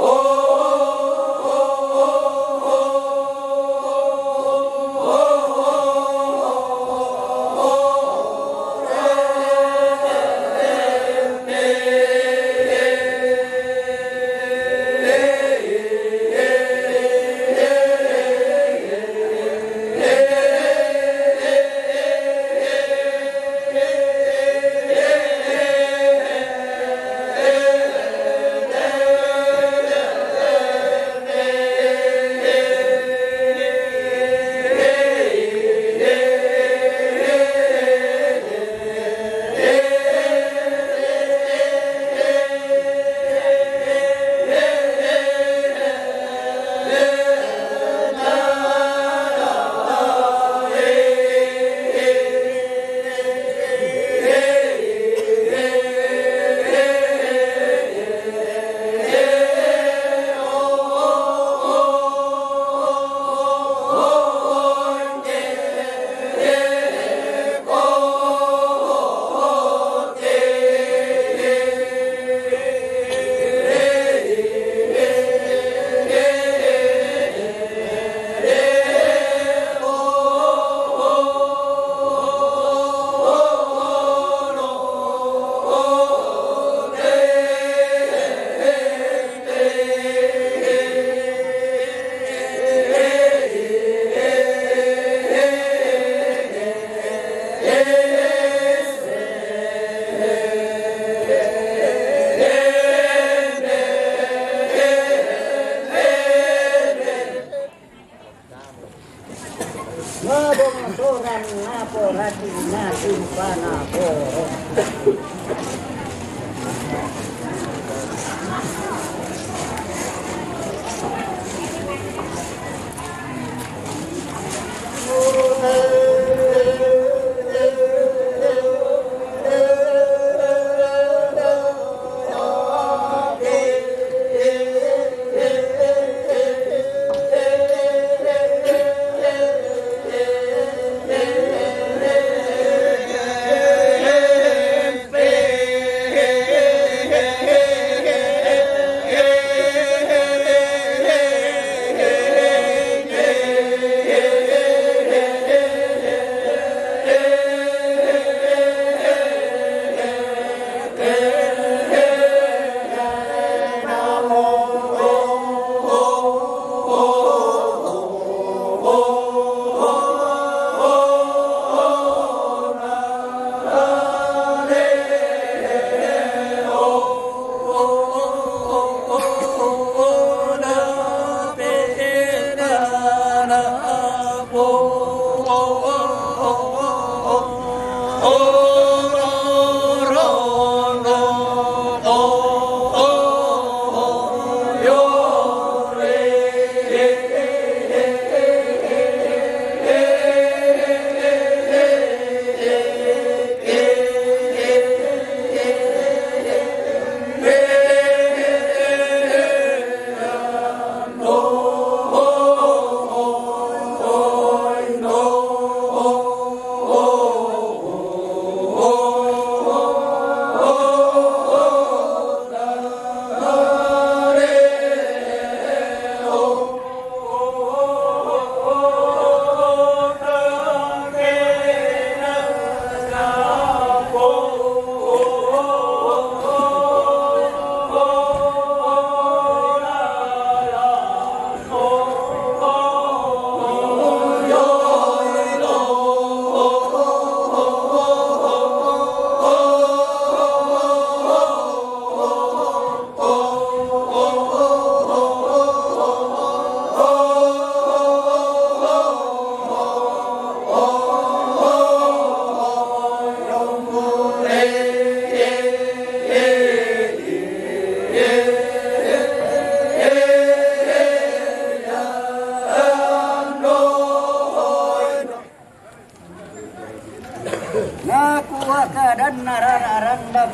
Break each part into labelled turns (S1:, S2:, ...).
S1: Hey!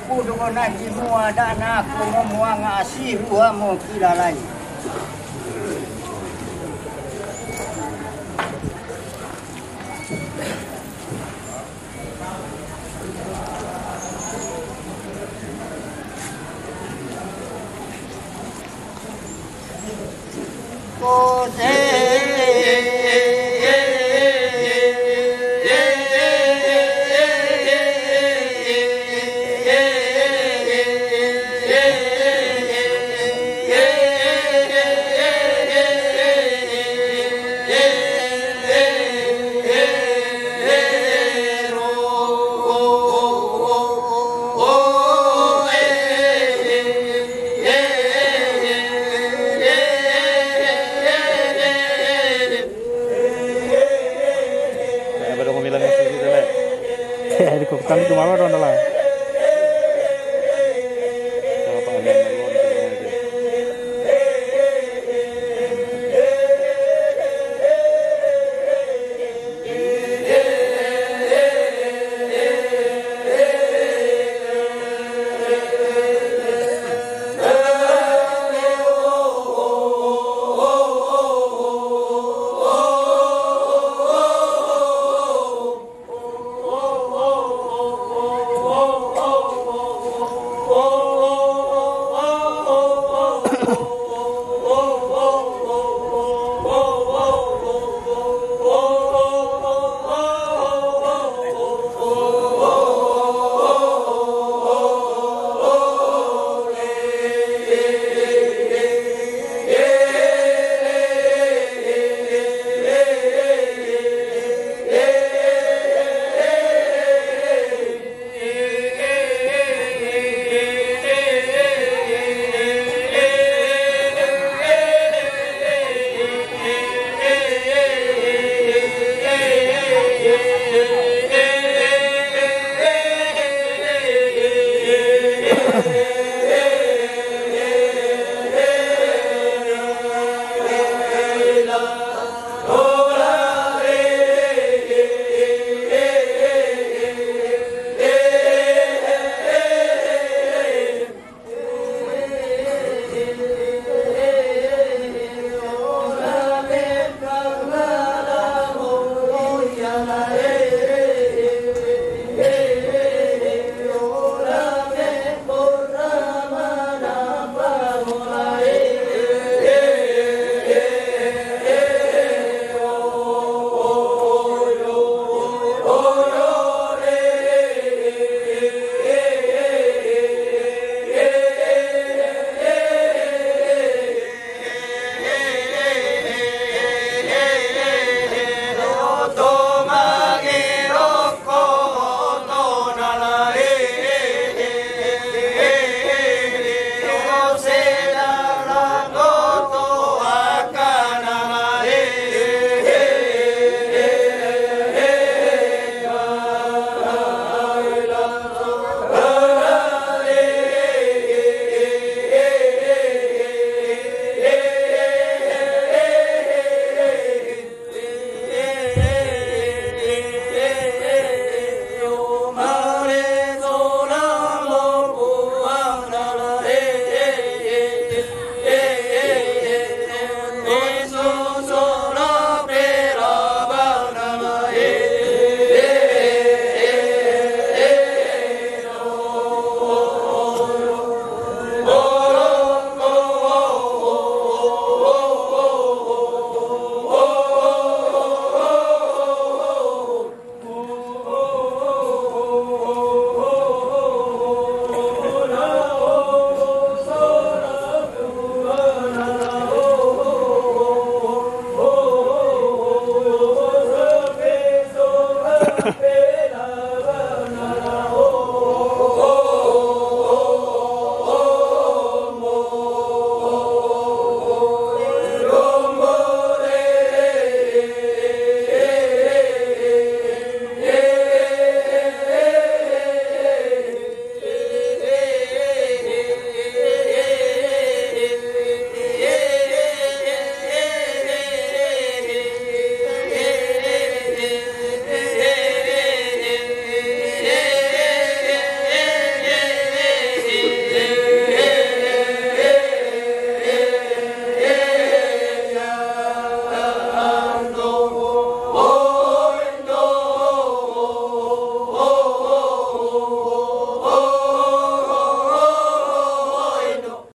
S1: Pudo ko na kimua dan aku memuang nga asiru mo kilalay. Cô
S2: Baru 娃娃装的啦